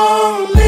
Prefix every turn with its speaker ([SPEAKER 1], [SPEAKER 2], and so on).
[SPEAKER 1] Only